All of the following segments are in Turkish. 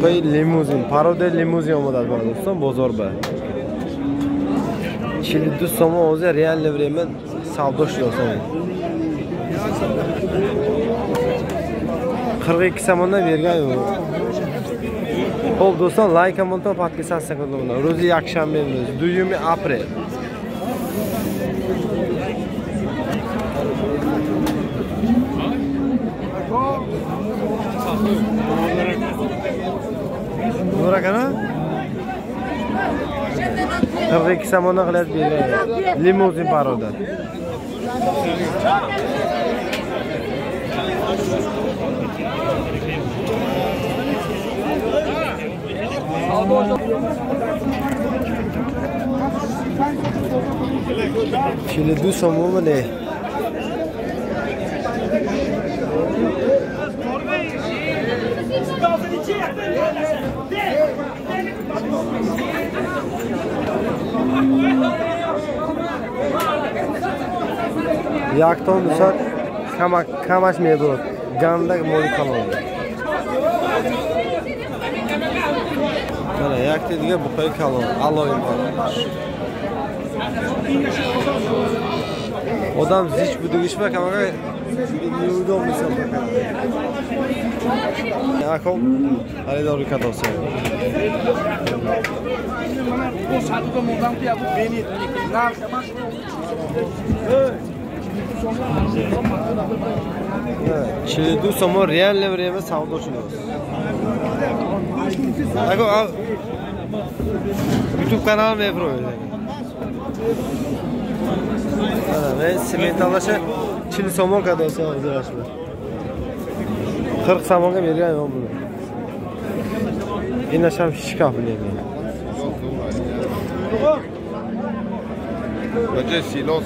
Poi limuzin, parode limuzin omadat bor do'stlar, bozorda. 42 so'm o'zi realni время savdo ishlayapsan. 42 so'mdan bergan yo'q. Xo'p do'stlar, like hamon podpisatsiya qildim. Ro'zi yakshanba emas, 2 aprel. Nur akana? 42 somondan qilyapti bergan. Limuzin paroda. Şimdi du somo mu ne? Jak to dusar kama kamash medo ganda moli kalon. Mana yak dediga buqay kalon, aloyim kalon. Odam zich budigish ba kamaga yuvdo misal bakar. Yakom xaridori kadosi. Bu saduka montang tu aku benit. Nar sama. Чили ду сомо реально время savdo tushunamiz. Ako YouTube kanalim Ebro. Mana men sementalashi chili somon kadosi o'zlashmi. 40 somonga bergan yo'q buni. Inasham shkaf bilan. Bence silos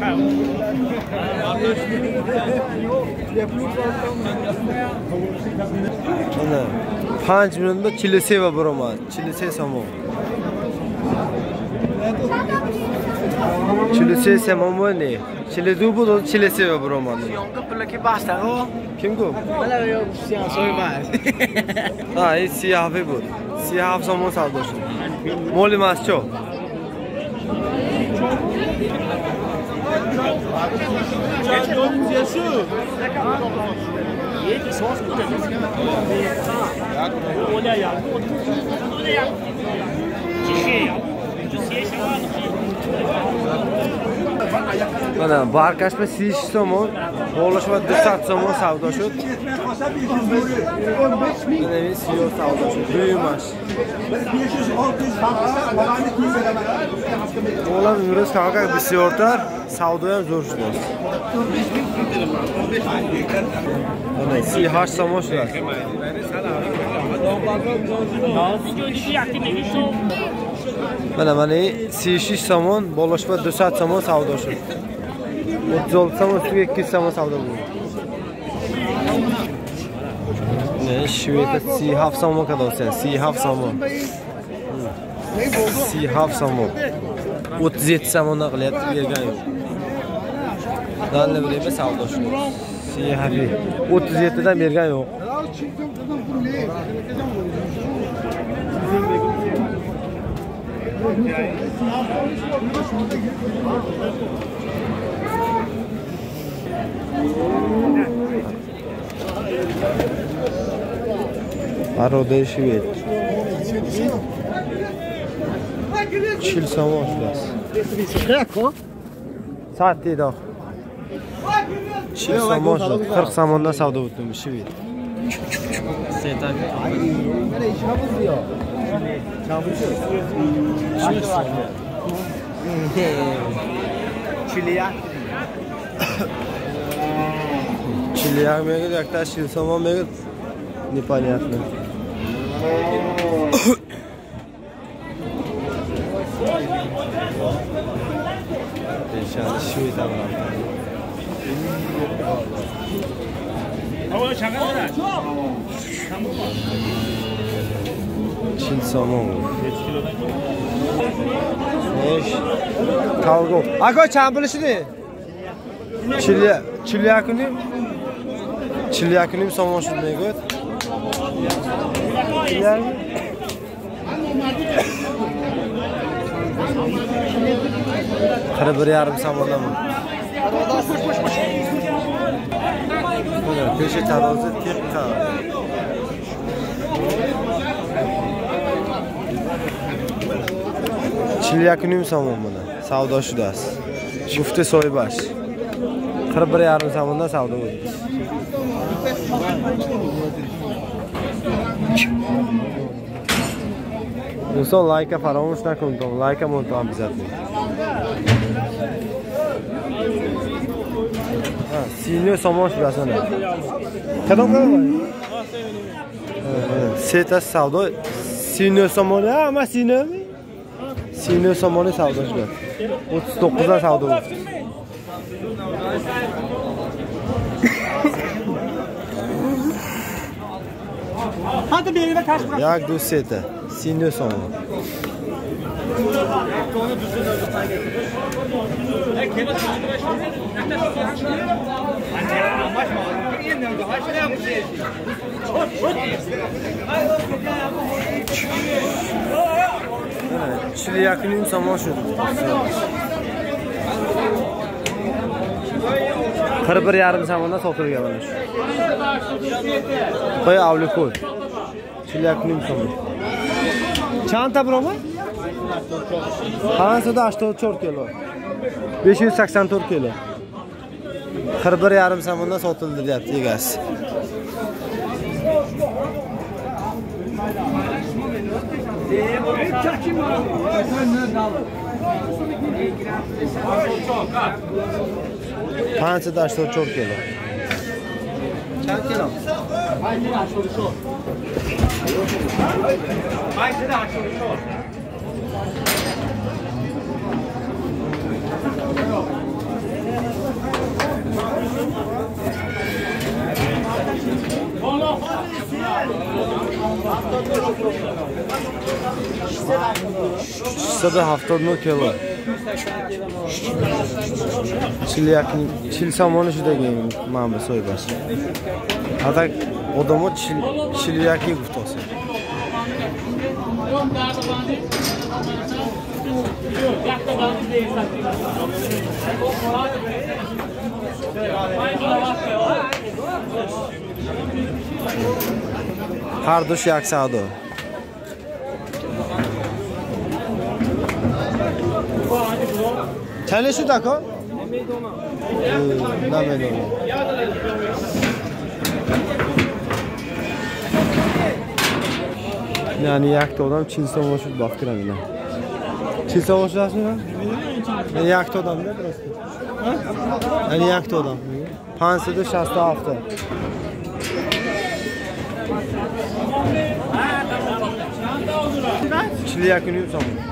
ba ne? Mana 5 minutda chili seva buraman. Chili se somon. Chili se somon bu ne? Chili du bu chili seva buraman. Yonka pulaki basta ro. Kim bu? Mana yo siyan soymas. Ha, e siyahi bu. Siyah somon savdoshi. Mol emas-chu. Mana barkashma 3 somon, bo'lishma 200 somon savdo shud. Mana men siyo savdo shud. Büyümaş. Oğlan yürüyüş kanka bisyortar, savdo ham zo'r shud. Mana si hash somon shular. Mana mana 6 somon, bo'lishma 200 somon savdo shud. 36 somon ustiga 200 somon savdo bo'ldi. Ne Shveta si haft somon kadar sen? Si haft somon. Si haft somon. 37 somondan qilyapti bergan yo'q. Danli birima savdo shu. Si hafi 37 dan bergan yo'q. Paroda Shvet. Chil somon shulasi. Kako? Soat deydi oq. Chil somon shulasi. 40 somondan savdo o'tdim Shvet. Mana ishimiz yo'q. Chavushi. Çiliya. Чилияк мегит, якта шилсомон мегит. Непонятно. 가오고 아 그거 잘 부르시네 진리야 진리야 그님 진리야 그님 성원 순례 그 go't. Chilyak. qirq bir yarim somondaman Mana pesha tarozi texnika chilyakunim somon mana savdo shudasi shufti soybash qirq bir yarim somonda savdo o'tdi دوستان لایک فراموش نکنید لایک مون تو هم Sinir somon şurası ne? Kadın kadın mı? Seta savdo sinir somon ama sinir mi? Sinir somonu savdo şurası. 39'a savdo. हाँ तो मेरे में खास यार दूसरे था senior song Çili yakınıyım samaşıyordum. 41 yarım somonda sotilgan mana shu qo'y avlikoy chilyak ming so'm chanta birovmi hansida ochenta to'rt kilo. besh yuz sakson to'rt kilo. Qirq bir yarim somonda sotildi deyapti egasi Fransiyada 84 kilo. Kaç kilo? Sada 79 kilo. Chil yaqin, chil somoni shudagi mana bu so'ybash. A tak odamı chil chil yaqin guftasi. Har Chane shu dako? Namidono. Yani yaktı adam Çin savaşı baktıran yine. Çin savaşı aslında. Yani yaktı adam ne burası? Yani yaktı adam. Pansıda şasta hafta. Çili yakınıyor zaman.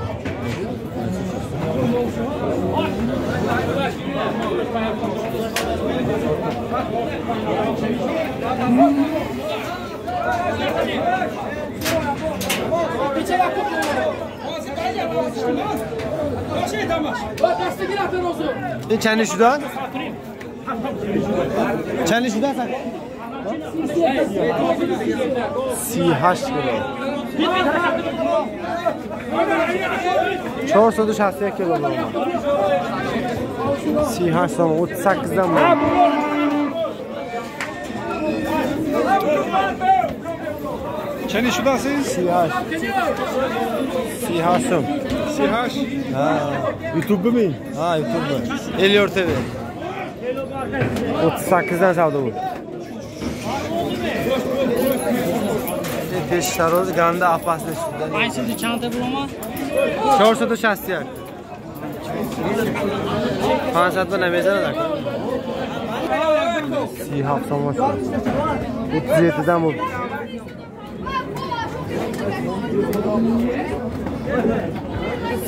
Ne çeni şuradan? Çeni şuradan sen. Sihaş kilo. Çorsodu şahsiye kilo bu. Sihaş zaman 38'den var. Çeni şuradasınız. Sihaş. Sihaşım. Sihaş. Ha. YouTube mi? Ha YouTube. Eliyor TV. 38'den savdo bu. Peş taroz ganda apasını şuradan. Qaysi chanta bo'laman? Chorsodu şahsiye. 500 ne vezene de. Siyah son başı. 37'den bu.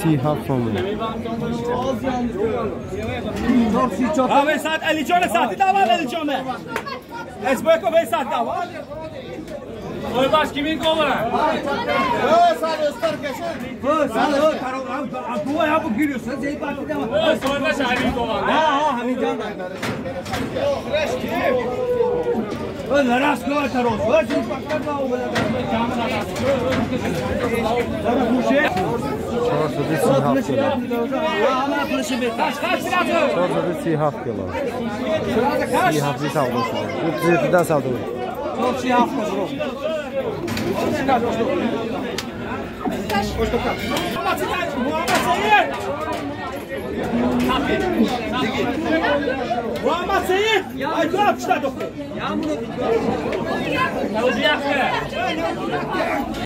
Siyah son bu. آقا ساعت علی جان ساعتی دعوت علی Soybaş kimin kovana? Öl sen öster kesin. Öl sen öl karo. Duva yapıp giriyorsun. Zeyt Parti'de var. Öl soybaş Hamid kovana. Ha ha Hamid Can da. Fresh kim? Öl Naras kova karo. Öl sen baktan da o böyle. Sana bu şey. Çorsu bir sihaf kilo. Çorsu bir sihaf kilo. Sihaf bir saldırısı. Bu zeytinden saldırıyor. Çok sihaf kilo. muhammad said aytib olib chiqadi yaxshi